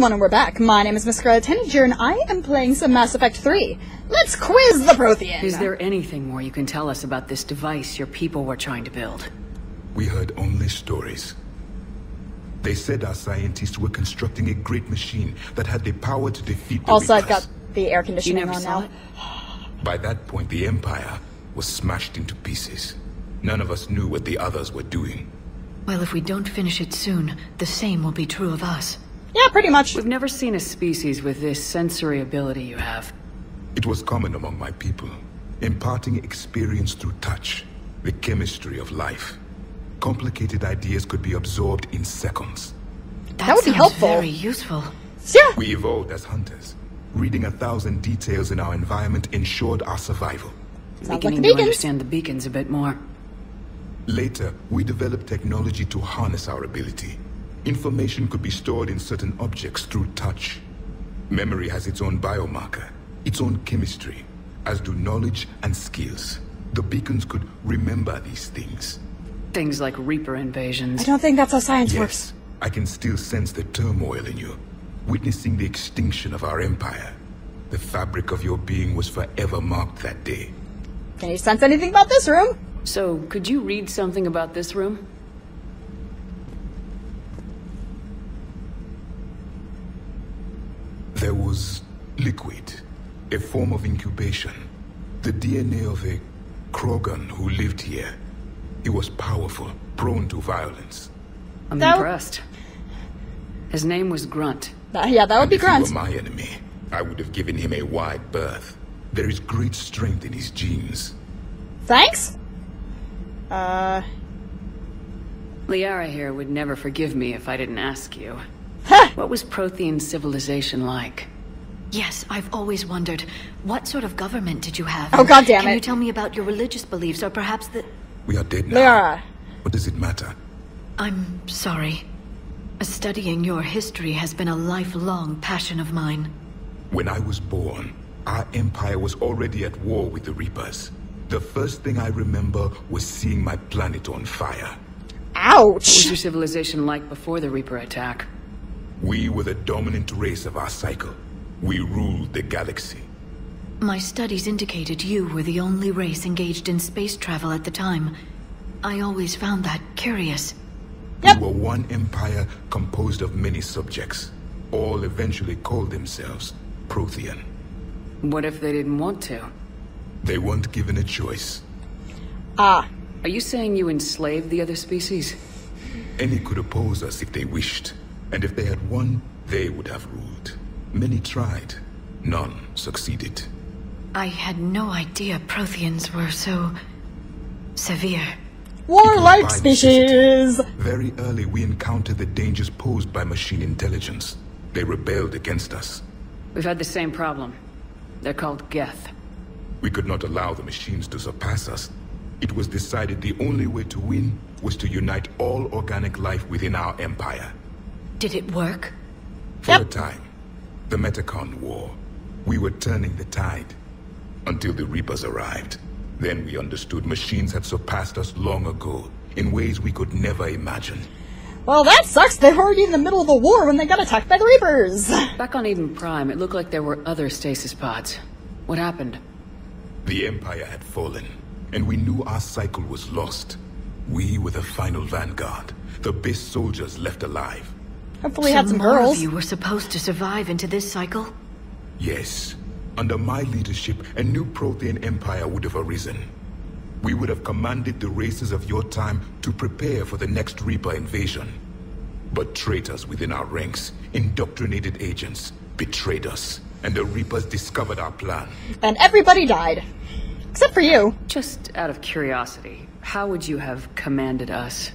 everyone, and we're back. My name is Miss Scarlet Tanager, and I am playing some Mass Effect 3. Let's quiz the Prothean! Is there anything more you can tell us about this device your people were trying to build? We heard only stories. They said our scientists were constructing a great machine that had the power to defeat the Also, I've got the air You conditioning never on now. it? By that point, the Empire was smashed into pieces. None of us knew what the others were doing. Well, if we don't finish it soon, the same will be true of us. Yeah, pretty much. We've never seen a species with this sensory ability you have. It was common among my people, imparting experience through touch, the chemistry of life. Complicated ideas could be absorbed in seconds. That, would be helpful. very useful. Yeah. We evolved as hunters. Reading a thousand details in our environment ensured our survival. Sounds like Beginning the to understand the beacons a bit more. Later, we developed technology to harness our ability. Information could be stored in certain objects through touch. Memory has its own biomarker, its own chemistry, as do knowledge and skills. The beacons could remember these things. Things like Reaper invasions. I don't think that's how science works. Yes, I can still sense the turmoil in you, witnessing the extinction of our empire. The fabric of your being was forever marked that day. Can you sense anything about this room? So, could you read something about this room? There was liquid, a form of incubation. The DNA of a Krogan who lived here. He was powerful, prone to violence. I'm That- impressed. His name was Grunt. Uh, yeah, that would and be if he Grunt. were my enemy, I would have given him a wide berth. There is great strength in his genes. Thanks? Uh, Liara here would never forgive me if I didn't ask you. huh. What was Prothean civilization like? Yes, I've always wondered, what sort of government did you have? Oh, God damn it! Can it. you tell me about your religious beliefs, or perhaps the... We are dead now. Liara. What does it matter? I'm sorry. Studying your history has been a lifelong passion of mine. When I was born, our empire was already at war with the Reapers. The first thing I remember was seeing my planet on fire. Ouch! What was your civilization like before the Reaper attack? We were the dominant race of our cycle. We ruled the galaxy. My studies indicated you were the only race engaged in space travel at the time. I always found that curious. Yep. We were one empire composed of many subjects. All eventually called themselves Prothean. What if they didn't want to? They weren't given a choice. Ah, Are you saying you enslaved the other species? Any could oppose us if they wished. And if they had won, they would have ruled. Many tried. None succeeded. I had no idea Protheans were so... severe. warlike species. Very early, we encountered the dangers posed by machine intelligence. They rebelled against us. We've had the same problem. They're called Geth. We could not allow the machines to surpass us. It was decided the only way to win was to unite all organic life within our empire. Did it work? For Yep. a time, the Metacon War, we were turning the tide. Until the Reapers arrived. Then we understood machines had surpassed us long ago, in ways we could never imagine. Well, that sucks. They were already in the middle of the war when they got attacked by the Reapers. Back on Eden Prime, it looked like there were other stasis pods. What happened? The Empire had fallen, and we knew our cycle was lost. We were the final vanguard, the best soldiers left alive. Hopefully, so had some girls. of you were supposed to survive into this cycle? Yes, under my leadership, a new Prothean empire would have arisen. We would have commanded the races of your time to prepare for the next Reaper invasion. But traitors within our ranks, indoctrinated agents, betrayed us, and the Reapers discovered our plan. And everybody died. Except for you. Just out of curiosity, how would you have commanded us?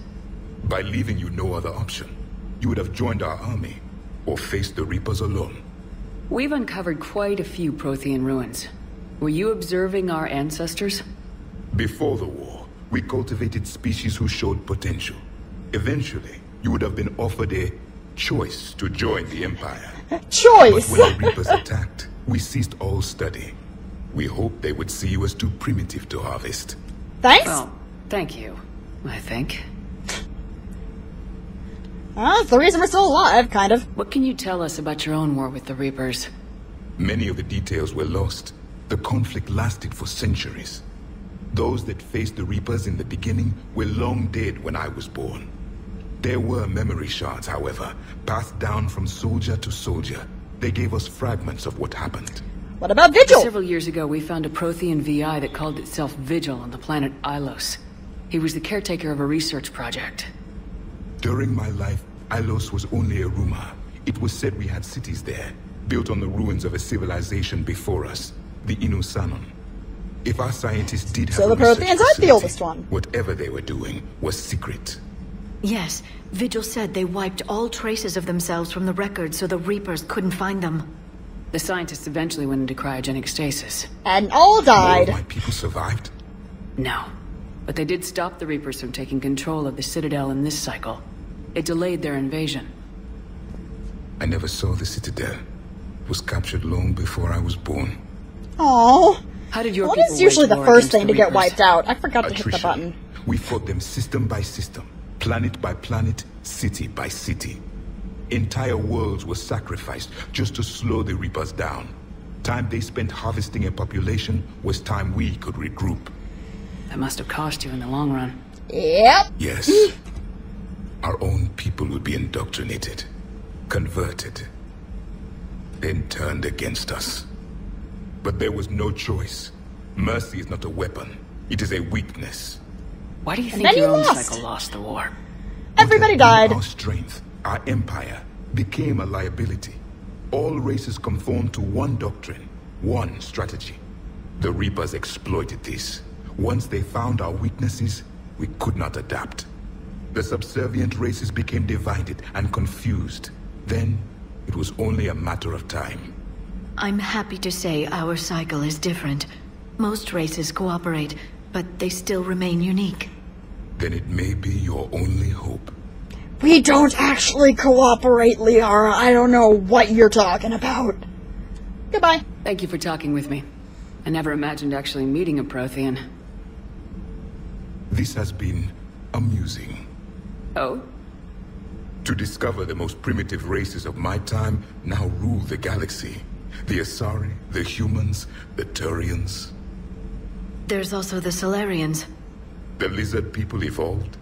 By leaving you no other option, you would have joined our army, or faced the Reapers alone. We've uncovered quite a few Prothean ruins. Were you observing our ancestors? Before the war, we cultivated species who showed potential. Eventually, you would have been offered a choice to join the Empire. choice! But Choice. when the Reapers attacked, we ceased all study. We hoped they would see you as too primitive to harvest. Thanks. Well, thank you, I think. Uh, it's the reason we're still alive, kind of. What can you tell us about your own war with the Reapers? Many of the details were lost. The conflict lasted for centuries. Those that faced the Reapers in the beginning were long dead when I was born. There were memory shards, however, passed down from soldier to soldier. They gave us fragments of what happened. What about Vigil? Several years ago, we found a Prothean VI that called itself Vigil on the planet Ilos. He was the caretaker of a research project. During my life, Ilos was only a rumor. It was said we had cities there, built on the ruins of a civilization before us, the Inusannon. If our scientists did have So a the research Protheans are the oldest one. Whatever they were doing was secret. Yes, Vigil said they wiped all traces of themselves from the records so the Reapers couldn't find them. The scientists eventually went into cryogenic stasis. And all More of died. my people survived. No. But they did stop the Reapers from taking control of the Citadel in this cycle. It delayed their invasion. I never saw the Citadel. It was captured long before I was born. Oh, How did your what people is usually the first thing the to get wiped out? I forgot to hit the button. We fought them system by system, planet by planet, city by city. Entire worlds were sacrificed just to slow the Reapers down. Time they spent harvesting a population was time we could regroup. That must have cost you in the long run. Yep. Yes. Our own people would be indoctrinated, converted, then turned against us. But there was no choice. Mercy is not a weapon. It is a weakness. Why do you And think then your own lost. cycle lost the war? Everybody What had been died. Our strength, our empire, became a liability. All races conformed to one doctrine, one strategy. The Reapers exploited this. Once they found our weaknesses, we could not adapt. The subservient races became divided and confused. Then, it was only a matter of time. I'm happy to say our cycle is different. Most races cooperate, but they still remain unique. Then it may be your only hope. We don't actually cooperate, Liara. I don't know what you're talking about. Goodbye. Thank you for talking with me. I never imagined actually meeting a Prothean. This has been amusing. Oh? To discover the most primitive races of my time now rule the galaxy. The Asari, the humans, the Turians. There's also the Salarians. The lizard people evolved.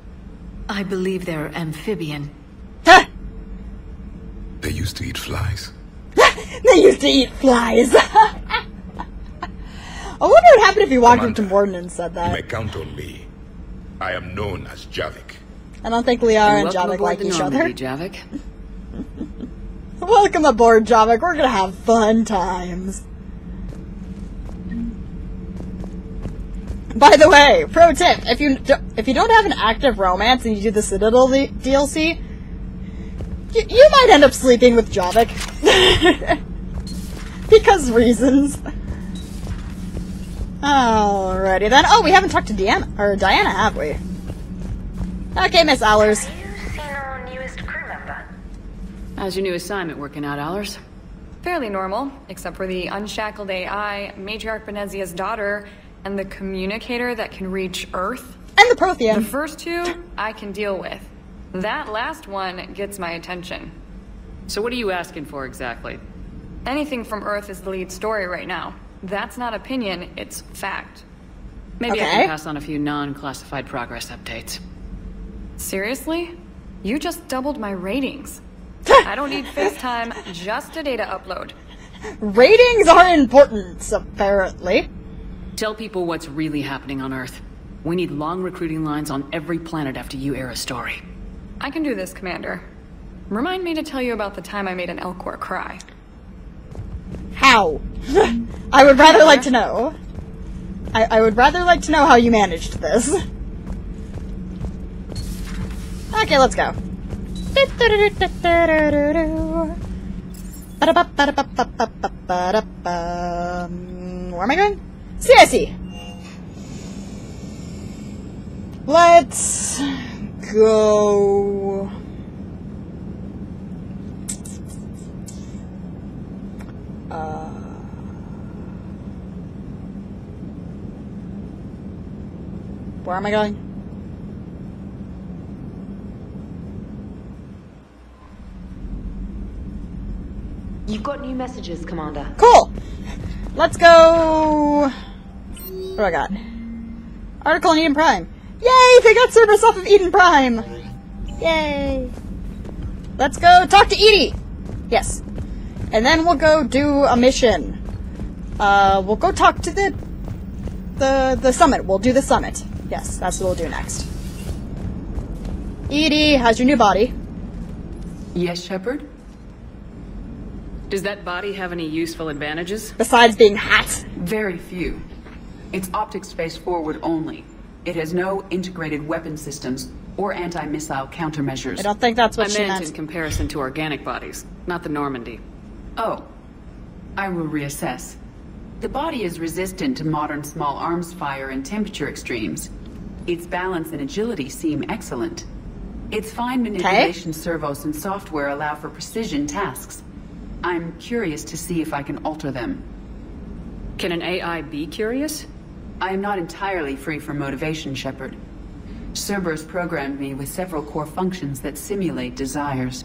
I believe they're amphibian. Ha! They used to eat flies. They used to eat flies. I wonder what happened if you walked up to Commander, Mordin and said that. You may count on me. I am known as Javik. I don't think Liara and Javik like each Normandy, other. Javik. Welcome aboard, Javik. We're gonna have fun times. By the way, pro tip: if you if you don't have an active romance and you do the Citadel DLC, you, you might end up sleeping with Javik because reasons. Alrighty then. Oh, we haven't talked to Diana or Diana, have we? Okay, Miss Allers. Have you seen our newest crew member? How's your new assignment working out, Allers? Fairly normal, except for the unshackled AI, Matriarch Benezia's daughter, and the communicator that can reach Earth. And the Prothean. The first two, I can deal with. That last one gets my attention. So what are you asking for exactly? Anything from Earth is the lead story right now. That's not opinion, it's fact. Maybe I can pass on a few non-classified progress updates. Seriously? You just doubled my ratings. I don't need FaceTime, just a data upload. Ratings are important, apparently. Tell people what's really happening on Earth. We need long recruiting lines on every planet after you air a story. I can do this, Commander. Remind me to tell you about the time I made an Elcor cry. How? I would rather like to know. I, I would rather like to know how you managed this. Okay, let's go. Where am I going? CIC! Let's go. Uh, where am I going? You've got new messages, Commander. Cool. Let's go. What do I got? Article on Eden Prime. Yay! They got service off of Eden Prime. Yay! Let's go talk to EDI. Yes, and then we'll go do a mission. Uh, we'll go talk to the the the summit. We'll do the summit. Yes, that's what we'll do next. EDI, how's your new body? Yes, Shepard? Does that body have any useful advantages? Besides being hot. Very few. It's optic space forward only. It has no integrated weapon systems or anti-missile countermeasures. I don't think that's what I she meant meant. in comparison to organic bodies, not the Normandy. Oh, I will reassess. The body is resistant to modern small arms fire and temperature extremes. Its balance and agility seem excellent. Its fine manipulation servos and software allow for precision tasks. I'm curious to see if I can alter them. Can an AI be curious? I am not entirely free from motivation, Shepard. Cerberus programmed me with several core functions that simulate desires.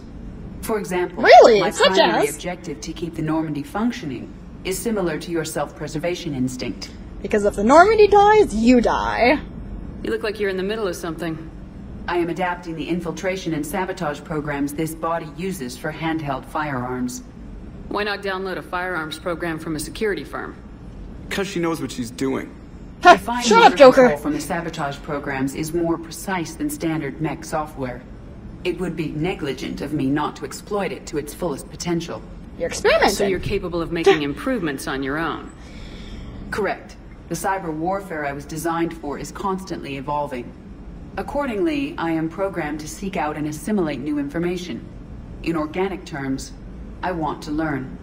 For example, Really? my Such primary as? objective to keep the Normandy functioning is similar to your self-preservation instinct. Because if the Normandy dies, you die. You look like you're in the middle of something. I am adapting the infiltration and sabotage programs this body uses for handheld firearms. Why not download a firearms program from a security firm? Because she knows what she's doing. Ha, fine shut up, Joker. control from the sabotage programs is more precise than standard mech software. It would be negligent of me not to exploit it to its fullest potential. You're experimenting. So you're capable of making improvements on your own. Correct. The cyber warfare I was designed for is constantly evolving. Accordingly, I am programmed to seek out and assimilate new information. In organic terms, I want to learn.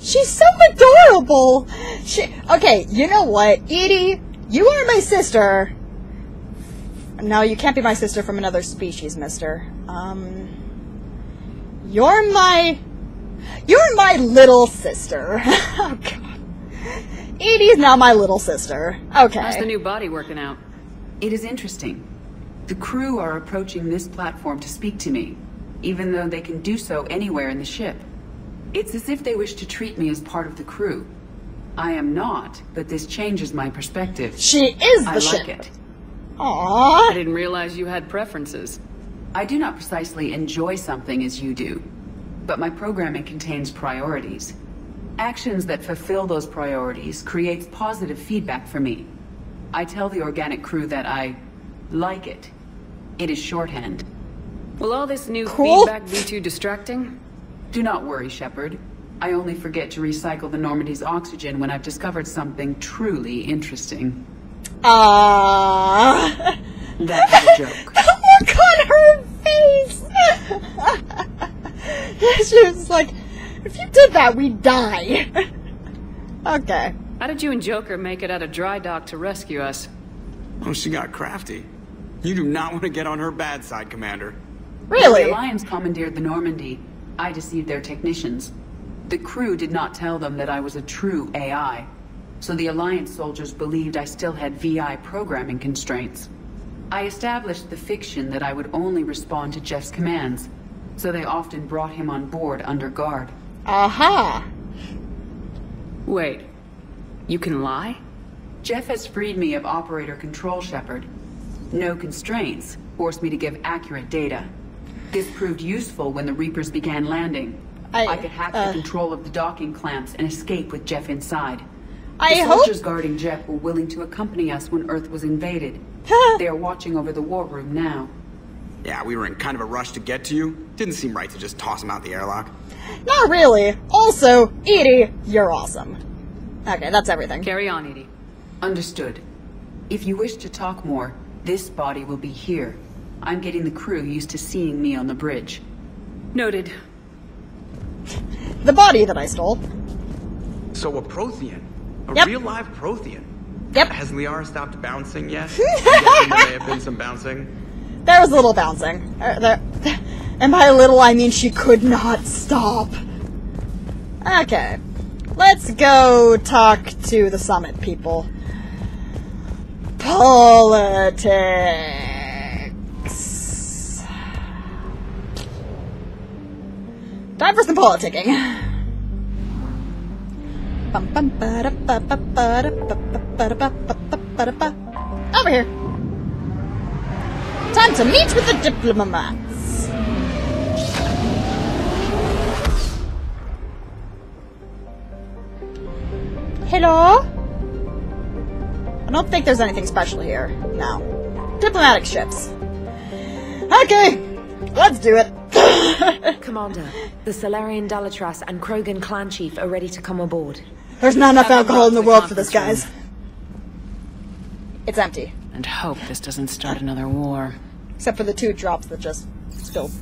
She's so adorable. She okay. You know what, EDI? You are my sister. No, you can't be my sister from another species, Mister. Um, you're my, you're my little sister. oh God, EDI's now my little sister. Okay. How's the new body working out? It is interesting. The crew are approaching this platform to speak to me, even though they can do so anywhere in the ship. It's as if they wish to treat me as part of the crew. I am not, but this changes my perspective. She is the I ship. like it. I didn't realize you had preferences. I do not precisely enjoy something as you do, but my programming contains priorities. Actions that fulfill those priorities creates positive feedback for me. I tell the organic crew that I like it. It is shorthand. Will all this new Cool. feedback be too distracting? Do not worry, Shepard. I only forget to recycle the Normandy's oxygen when I've discovered something truly interesting. Aww. Ah. That was a joke. look on her face! she was like, if you did that, we'd die. okay. How did you and Joker make it out of dry dock to rescue us? Oh, she got crafty. You do not want to get on her bad side, Commander. Really? The Really? Alliance commandeered the Normandy. I deceived their technicians. The crew did not tell them that I was a true AI. So the Alliance soldiers believed I still had VI programming constraints. I established the fiction that I would only respond to Jeff's commands. So they often brought him on board under guard. Aha. Wait, you can lie? Jeff has freed me of operator control, Shepard. No constraints forced me to give accurate data. This proved useful when the Reapers began landing. I- I, could hack uh, the control of the docking clamps and escape with Jeff inside. I the hope. soldiers guarding Jeff were willing to accompany us when Earth was invaded. they are watching over the war room now. Yeah, we were in kind of a rush to get to you. Didn't seem right to just toss him out the airlock. Not really. Also, EDI, you're awesome. Okay, that's everything. Carry on, EDI. Understood. If you wish to talk more, this body will be here. I'm getting the crew used to seeing me on the bridge. Noted. The body that I stole. So a Prothean. A Yep. real live Prothean. Yep. Has Liara stopped bouncing yet? There may have been some bouncing. There was a little bouncing. Er, there, and by little, I mean she could not stop. Okay. Let's go talk to the summit people. Politics. Time for some politicking. Over here. Time to meet with the diplomats. Hello? I don't think there's anything special here. No. Diplomatic ships. Okay, let's do it. Commander, the Salarian Dalatrass and Krogan clan chief are ready to come aboard. There's not enough alcohol in the brought to the world for this, guys. It's empty. And hope this doesn't start another war. Except for the two drops that just spilled.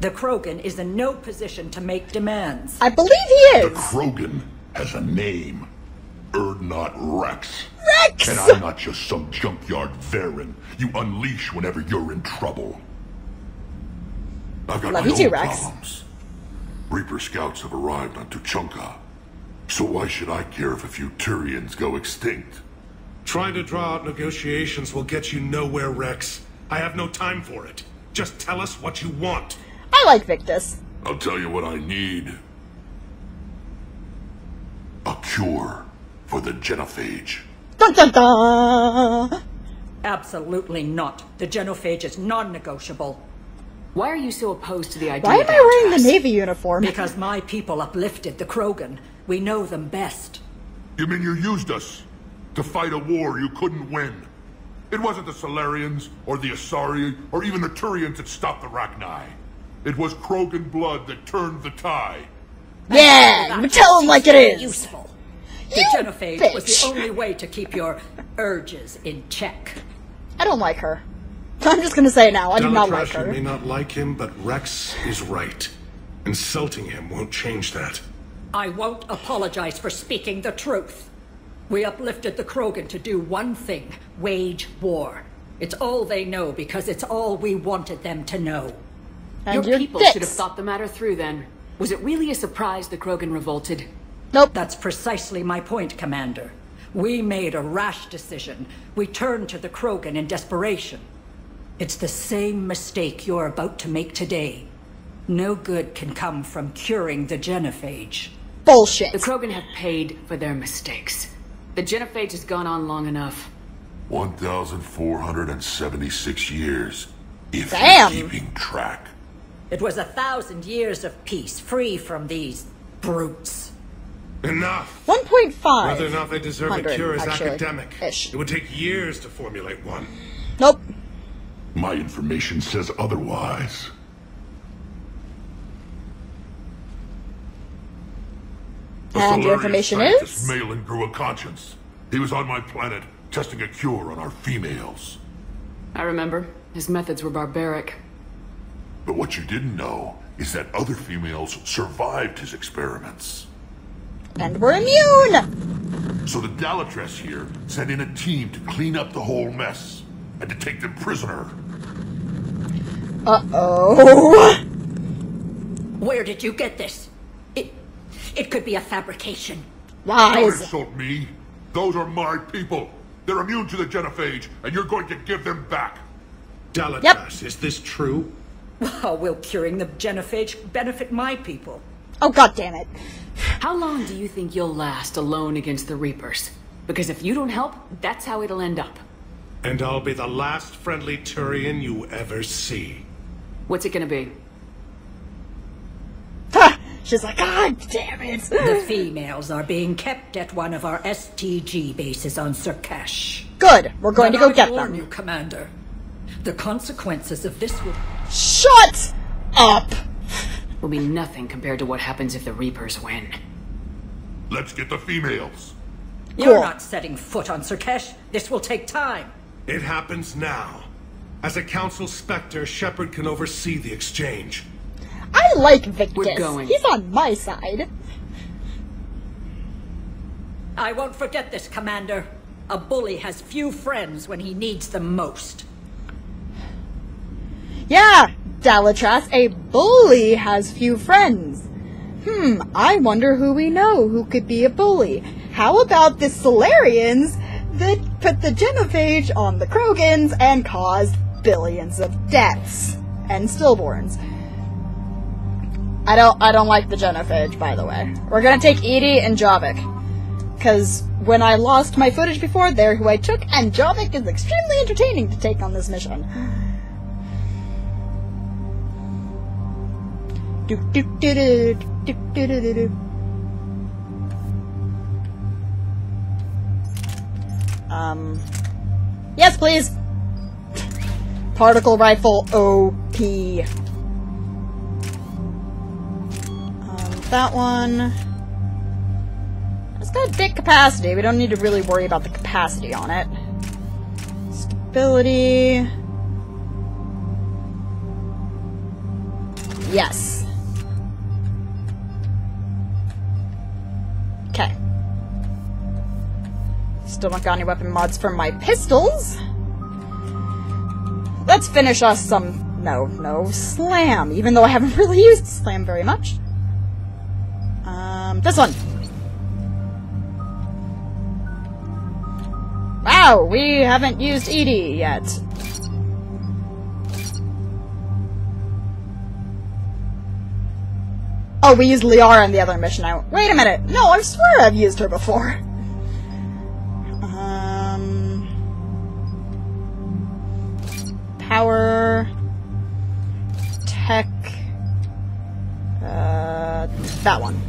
The Krogan is in no position to make demands. I believe he is. The is! Krogan has a name. Urdnot Wrex. Wrex! And I'm not just some junkyard varren you unleash whenever you're in trouble. I've got Love my you too, own Wrex. problems. Reaper scouts have arrived on Tuchanka. So why should I care if a few Turians go extinct? Trying to draw out negotiations will get you nowhere, Wrex. I have no time for it. Just tell us what you want. I like Victus. I'll tell you what I need. A cure for the genophage. Dun dun dun! Absolutely not. The genophage is non-negotiable. Why are you so opposed to the idea Why am of I wearing the Navy uniform? Because my people uplifted the Krogan. We know them best. You mean you used us to fight a war you couldn't win? It wasn't the Salarians, or the Asari, or even the Turians that stopped the Rachni. It was Krogan blood that turned the tide. Yeah! You tell him like it is! Useful. The You genophage was the only way to keep your urges in check. I don't like her. I'm just gonna say it now. I do not like Dalatrash, you may not like him, but Wrex is right. Insulting him won't change that. I won't apologize for speaking the truth. We uplifted the Krogan to do one thing wage war. It's all they know because it's all we wanted them to know. And Your your people dicks. should have thought the matter through then. Was it really a surprise the Krogan revolted? Nope. That's precisely my point, Commander. We made a rash decision. We turned to the Krogan in desperation. It's the same mistake you're about to make today. No good can come from curing the genophage. Bullshit. The Krogan have paid for their mistakes. The genophage has gone on long enough. 1,476 years. If Damn. you're keeping track. It was a thousand years of peace, free from these brutes. Enough! 1.5. Whether or not they deserve a cure is actually. academic. Ish. It would take years to formulate one. Nope. My information says otherwise. The And your information is? Mordin grew a conscience. He was on my planet, testing a cure on our females. I remember. His methods were barbaric. But what you didn't know is that other females survived his experiments. And we're immune! So the Dalatrass here sent in a team to clean up the whole mess and to take them prisoner. Uh-oh. Where did you get this? It, it could be a fabrication. Why? Don't insult me. Those are my people. They're immune to the genophage, and you're going to give them back. Dalatrash, is this true? How will curing the genophage benefit my people? Oh, god damn it. How long do you think you'll last alone against the Reapers? Because if you don't help, that's how it'll end up. And I'll be the last friendly Turian you ever see. What's it gonna be? Ha! She's like, god damn it. The females are being kept at one of our STG bases on Sur'Kesh. Good. We're going to But go I get warn them. you, Commander. The consequences of this will... Shut up! Will be nothing compared to what happens if the Reapers win. Let's get the females. You're Cool. not setting foot on Sur'Kesh. This will take time. It happens now. As a Council Spectre, Shepard can oversee the exchange. I like Victus. We're going. He's on my side. I won't forget this, Commander. A bully has few friends when he needs them most. Yeah, Dalatrass, a bully has few friends. Hmm, I wonder who we know who could be a bully. How about the Salarians that put the genophage on the Krogans and caused billions of deaths and stillborns? I don't I don't like the genophage, by the way. We're gonna take EDI and Javik. Cause when I lost my footage before, they're who I took, and Javik is extremely entertaining to take on this mission. Do do do do Um. Yes, please. Particle rifle OP. Um, that one. It's got big capacity. We don't need to really worry about the capacity on it. Stability. Yes. Still not got any weapon mods for my pistols. Let's finish us some... No, no, Slam, even though I haven't really used Slam very much. Um, this one. Wow, we haven't used EDI yet. Oh, we used Liara in the other mission. I wait a minute. No, I swear I've used her before. that one.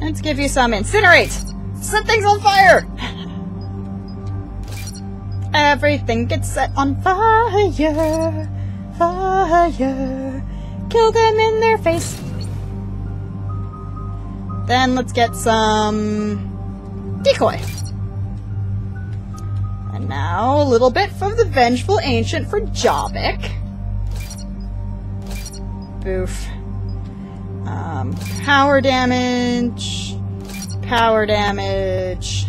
Let's give you some incinerate. Set things on fire. Everything gets set on fire, fire. Kill them in their face. Then let's get some decoy. And now a little bit from the Vengeful Ancient for Javik. Boof. Um, power damage. Power damage.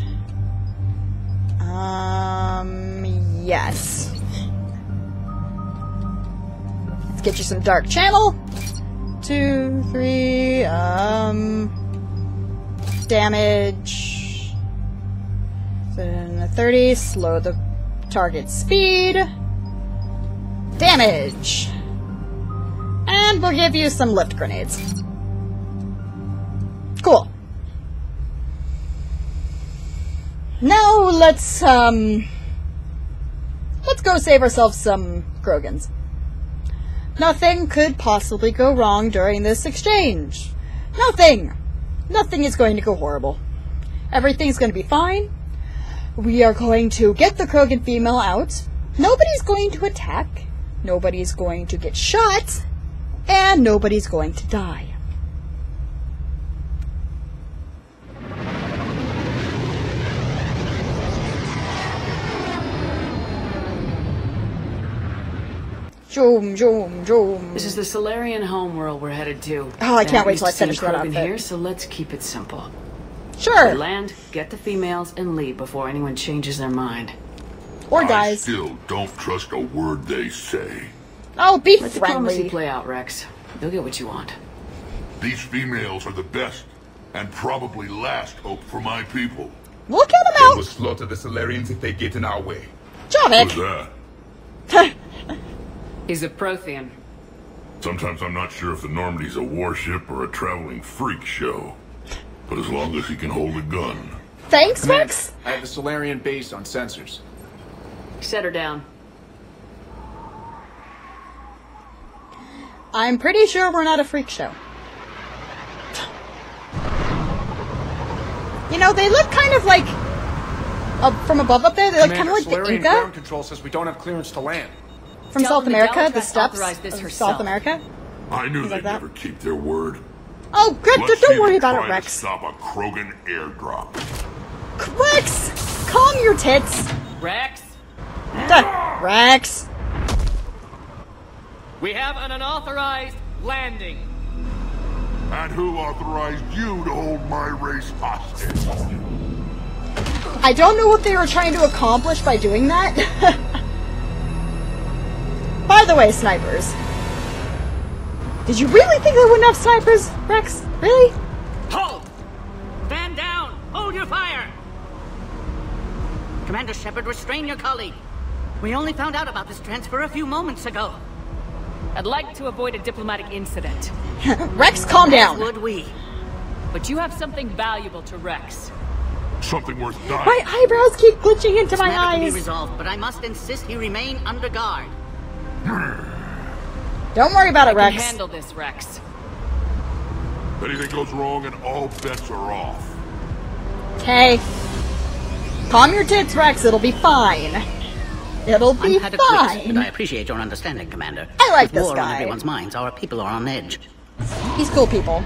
Um, yes. Let's get you some Dark Channel. Two, three, um... Damage... Then a 30, slow the target speed. Damage! And we'll give you some lift grenades. Cool. Now let's, um... Let's go save ourselves some Krogans. Nothing could possibly go wrong during this exchange. Nothing! Nothing is going to go horrible. Everything's going to be fine. We are going to get the Krogan female out. Nobody's going to attack. Nobody's going to get shot. And nobody's going to die. Zoom, zoom, zoom. This is the Salarian homeworld we're headed to. Oh, I can't I'm wait used till I to seeing finish that Krogan outfit. here, so let's keep it simple. Sure. We land, get the females, and leave before anyone changes their mind. Or guys. I dies. still don't trust a word they say. Oh, be Let diplomacy friendly. play out, Wrex. You'll get what you want. These females are the best and probably last hope for my people. We'll kill them Then out. we'll slaughter the Salarians if they get in our way. Who's that? He's a Prothean. Sometimes I'm not sure if the Normandy's a warship or a traveling freak show. But as long as he can hold a gun. Thanks, Commander, Wrex. I have the Salarian base on sensors. Set her down. I'm pretty sure we're not a freak show. You know, they look kind of like uh, from above up there. They look kind of Commander, like the Salarian Inca ground control says we don't have clearance to land. From Tell South America. The steps authorized this of herself. South America. I knew Things they'd like that. never keep their word. Oh, good. Let's Don't see worry them about try it, to Wrex. Stop a Krogan airdrop. Wrex, calm your tits. Wrex? Duh. Wrex. We have an unauthorized landing. And who authorized you to hold my race hostage? I don't know what they were trying to accomplish by doing that. By the way, snipers. Did you really think they wouldn't have snipers, Wrex? Really? Hold! Stand down! Hold your fire! Commander Shepard, restrain your colleague. We only found out about this transfer a few moments ago. I'd like to avoid a diplomatic incident. Wrex, calm down. Would we? But you have something valuable to Wrex. Something worth dying. My eyebrows keep glitching into This my matter can be eyes. resolved, but I must insist he remain under guard. Don't worry about it, I can Wrex. handle this, Wrex. If Anything goes wrong and all bets are off. Okay. Calm your tits, Wrex. It'll be fine. It'll be I'm Padok Wiks, fine. but I appreciate your understanding, Commander. I like With this war guy. on everyone's minds, our people are on edge. He's cool people.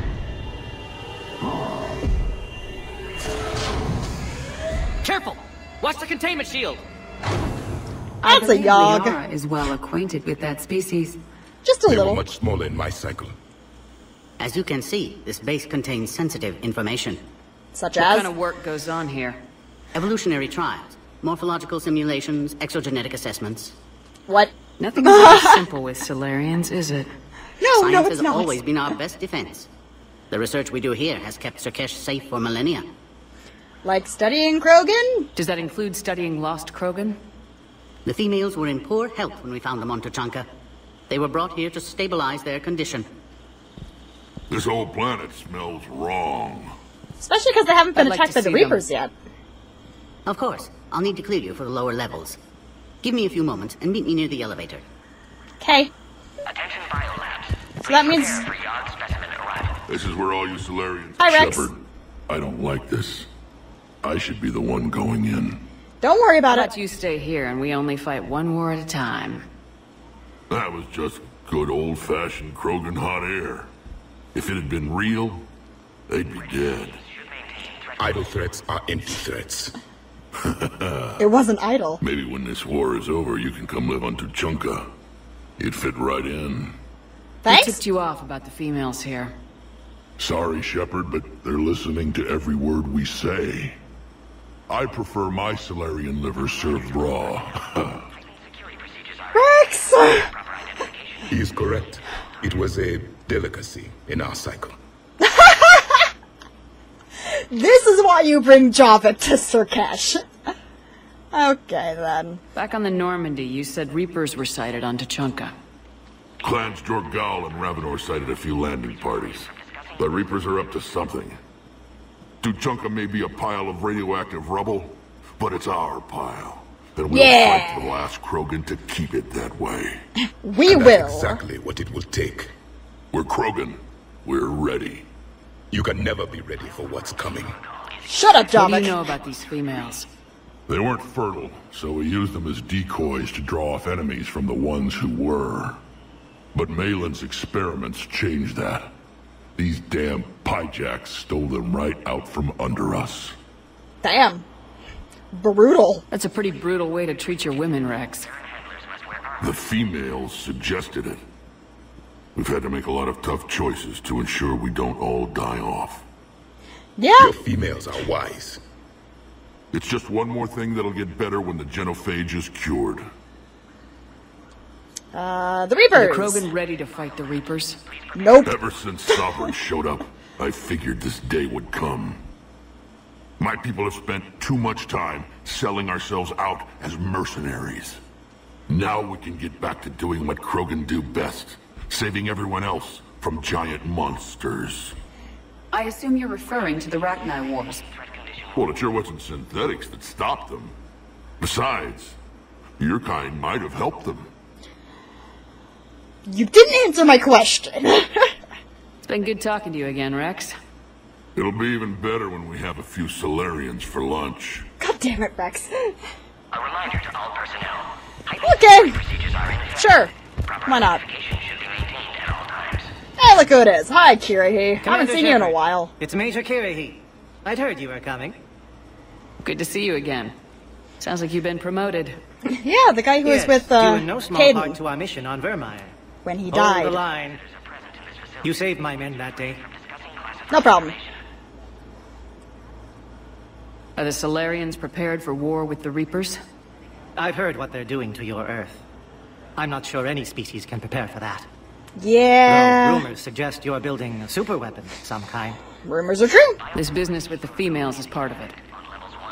Careful! Watch the containment shield! That's a yahg. Liara is well acquainted with that species. Just a They were little. much smaller in my cycle. As you can see, this base contains sensitive information. Such What as? kind of work goes on here? Evolutionary trials, morphological simulations, exogenetic assessments. What? Nothing is ever simple with Salarians, is it? No, Science no, it's has not. always been our best defense. The research we do here has kept Sur'Kesh safe for millennia. Like studying Krogan? Does that include studying Lost Krogan? The females were in poor health when we found them on Tuchanka. They were brought here to stabilize their condition. This whole planet smells wrong. Especially because they haven't been I'd attacked to by the see them. Reapers yet. Of course, I'll need to clear you for the lower levels. Give me a few moments and meet me near the elevator. Okay. So that means This is where all you Salarians. Hi, Wrex. Shepard, I don't like this. I should be the one going in. Don't worry about How it. you stay here and we only fight one war at a time? That was just good old-fashioned Krogan hot air. If it had been real, they'd be dead. Idle threats are empty threats. It wasn't idle. Maybe when this war is over, you can come live on Tuchanka. You'd fit right in. Who tipped you off about the females here? Sorry, Shepard, but they're listening to every word we say. I prefer my Salarian liver served raw. Wrex! He is correct. It was a delicacy in our cycle. This is why you bring Java to Sur'Kesh. okay, then. Back on the Normandy, you said Reapers were sighted on Tuchanka. Clans Jorgal and Ravenor sighted a few landing parties. The Reapers are up to something. Tuchanka may be a pile of radioactive rubble, but it's our pile. And we'll Yeah. fight to the last Krogan to keep it that way. We And will. That's exactly what it will take. We're Krogan. We're ready. You can never be ready for what's coming. Shut up, What do you know about these females? They weren't fertile, so we used them as decoys to draw off enemies from the ones who were. But Mordin's experiments changed that. These damn pyjacks stole them right out from under us. Damn. Brutal. That's a pretty brutal way to treat your women, Wrex. The females suggested it. We've had to make a lot of tough choices to ensure we don't all die off. Yeah. Your females are wise. It's just one more thing that'll get better when the genophage is cured. Uh, the Are the Reapers. Krogan ready to fight the Reapers? Nope. Ever since Sovereign showed up, I figured this day would come. My people have spent too much time selling ourselves out as mercenaries. Now we can get back to doing what Krogan do best, saving everyone else from giant monsters. I assume you're referring to the Rachni Wars. Well, it sure wasn't synthetics that stopped them. Besides, your kind might have helped them. You didn't answer my question. It's been good talking to you again, Wrex. It'll be even better when we have a few Salarians for lunch. God damn it, Wrex. A reminder to all personnel. Okay. Procedures are in effect. Sure. Why not? Communication should be maintained at all times. Hey, look who it is. Hi, Kirrahe. Haven't Commander seen you in a while. It's Major Kirrahe. I'd heard you were coming. Good to see you again. Sounds like you've been promoted. Yeah, the guy who yes, was with, uh, due in no small Caden part to our mission on Virmire. When he Hold died. the line. You saved my men that day. No problem. Are the Salarians prepared for war with the Reapers? I've heard what they're doing to your Earth. I'm not sure any species can prepare for that. Yeah. Though rumors suggest you're building a super weapon of some kind. Rumors are true. This business with the females is part of it.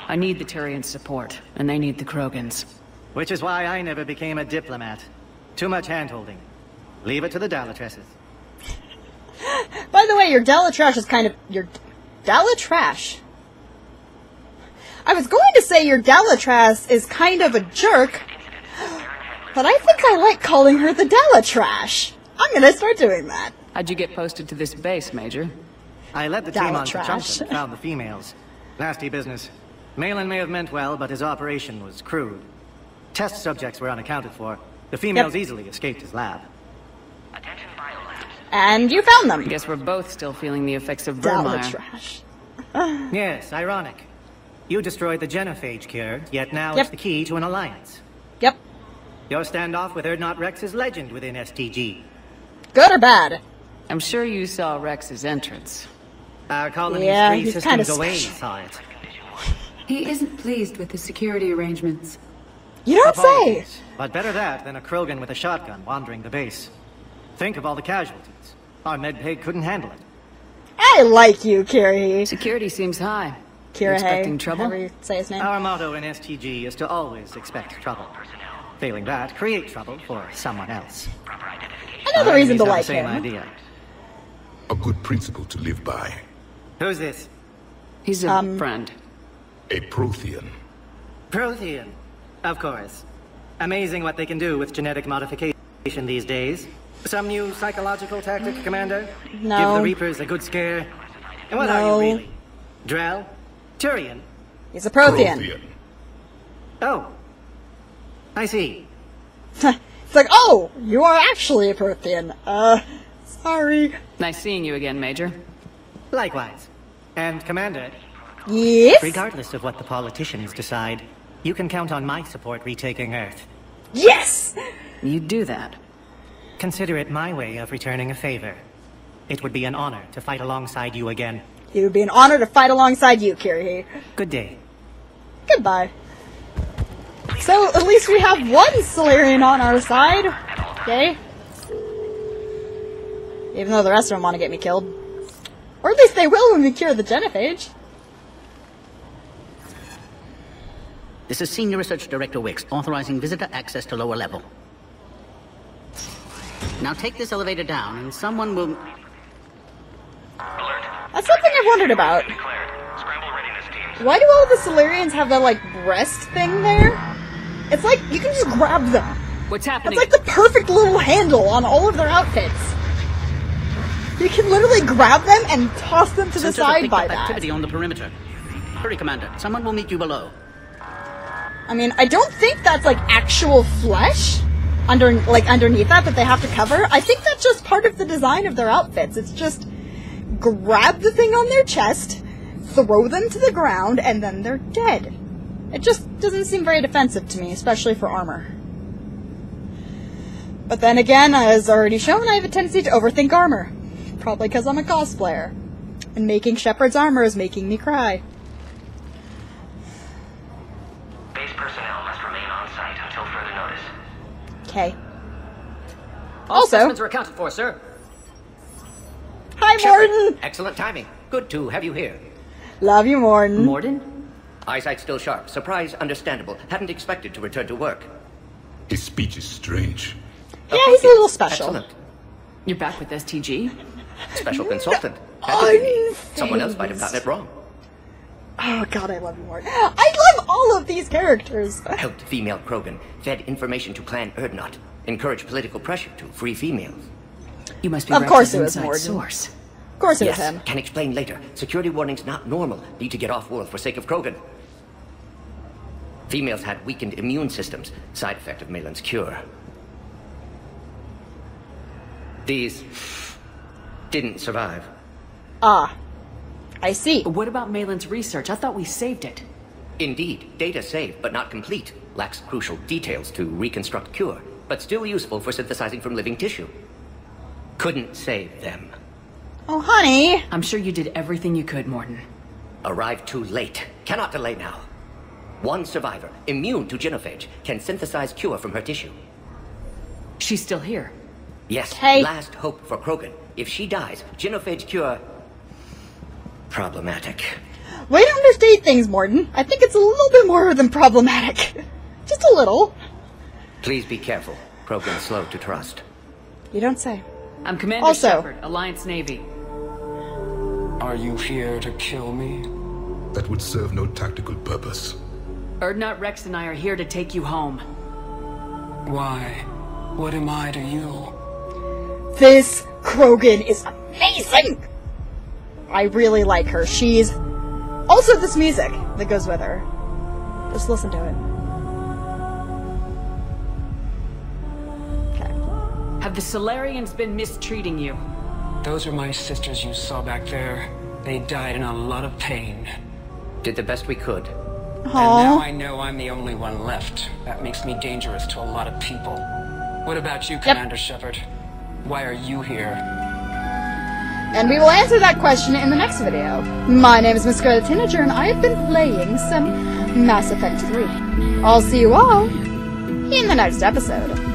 I need the Turians' support, and they need the Krogans. Which is why I never became a diplomat. Too much handholding. Leave it to the Dalatrasses. By the way, your Dalatrash is kind of your Dalatrash. I was going to say your Dalatrash is kind of a jerk, but I think I like calling her the Dalatrash. I'm gonna start doing that. How'd you get posted to this base, Major? I led the team on Dalatrash. Tuchanka and found the females. Nasty business. Mordin may have meant well, but his operation was crude. Test subjects were unaccounted for. The females easily escaped his lab. And you found them. I Guess we're both still feeling the effects of Virmire. Dalatrash. yes, ironic. You destroyed the genophage cure, yet now Yep. it's the key to an alliance. Yep. Your standoff with Urdnot Wrex is legend within STG. Good or bad? I'm sure you saw Wrex's entrance. Our colony's Yeah, three he's systems away saw it. He isn't pleased with the security arrangements. You don't say. But better that than a Krogan with a shotgun wandering the base. Think of all the casualties. Our medbay couldn't handle it. I like you, Kiri. Security seems high. Kira expecting trouble? You say his name. Our motto in STG is to always expect trouble. Failing that, create trouble for someone else. Another Our reason to enemies have like the same him. idea. A good principle to live by. Who's this? He's a Um, friend. A Prothean. Prothean. Of course. Amazing what they can do with genetic modification these days. Some new psychological tactic, Commander? Give the Reapers a good scare? And what are you really? Drell? Turian? He's a Prothean. Oh. I see. It's like, oh, you are actually a Prothean. Uh, sorry. Nice seeing you again, Major. Likewise. And, Commander, Yes? regardless of what the politicians decide, you can count on my support retaking Earth. Yes! You do that. Consider it my way of returning a favor. It would be an honor to fight alongside you again. It would be an honor to fight alongside you, Kiri. Good day. Goodbye. So, at least we have one Salarian on our side. Okay? Even though the rest of them want to get me killed. Or at least they will when we cure the genophage. This is Senior Research Director Wiks, authorizing visitor access to lower level. Now take this elevator down, and someone will... Alert. That's something I've wondered about. Why do all the Salarians have that, like, breast thing there? It's like, you can just grab them. What's happening? It's like the perfect little handle on all of their outfits. You can literally grab them and toss them to the Sensors have side picked by up that. activity on the perimeter. Hurry, Commander. Someone will meet you below. I mean, I don't think that's like actual flesh under like underneath that that they have to cover. I think that's just part of the design of their outfits. It's just grab the thing on their chest, throw them to the ground, and then they're dead. It just doesn't seem very defensive to me, especially for armor. But then again, as already shown, I have a tendency to overthink armor. Probably because I'm a cosplayer. And making Shepard's armor is making me cry. Okay. All Also- specimens are accounted for, sir. Hi, Shepard, Mordin! Excellent timing. Good to have you here. Love you, Mordin. Mordin? Eyesight still sharp. Surprise understandable. Hadn't expected to return to work. His speech is strange. Yeah, he's a little special. Excellent. You're back with STG? Special consultant. Had. Someone else might have gotten it wrong. Oh god, I love you more. I love all of these characters. Helped female Krogan. Fed information to Clan Urdnot. Encouraged political pressure to free females. You must be Of course it was inside Mordin. source. Of course it yes, was him. can explain later. Security warnings not normal. Need to get off world for sake of Krogan. Females had weakened immune systems. Side effect of Maelon's cure. These didn't survive. Ah. I see. What about Maelon's research? I thought we saved it. Indeed, data saved, but not complete. Lacks crucial details to reconstruct cure, but still useful for synthesizing from living tissue. Couldn't save them. Oh, honey. I'm sure you did everything you could, Mordin. Arrived too late. Cannot delay now. One survivor, immune to genophage, can synthesize cure from her tissue. She's still here. Yes, Hey. last hope for Krogan. If she dies, genophage cure... Problematic. Way to understate things, Mordin. I think it's a little bit more than problematic. Just a little. Please be careful. Krogan slow to trust. You don't say. I'm Commander Also- Shepard, Alliance Navy. Are you here to kill me? That would serve no tactical purpose. Urdnot Wrex and I are here to take you home. Why? What am I to you? This Krogan is amazing! I really like her. She's also this music that goes with her. Just listen to it. Have the Salarians been mistreating you? Those are my sisters you saw back there. They died in a lot of pain. Did the best we could. And now I know I'm the only one left. That makes me dangerous to a lot of people. What about you, Commander Shepard? Why are you here? And we will answer that question in the next video. My name is Miss Scarlet Tanager, and I have been playing some Mass Effect 3. I'll see you all in the next episode.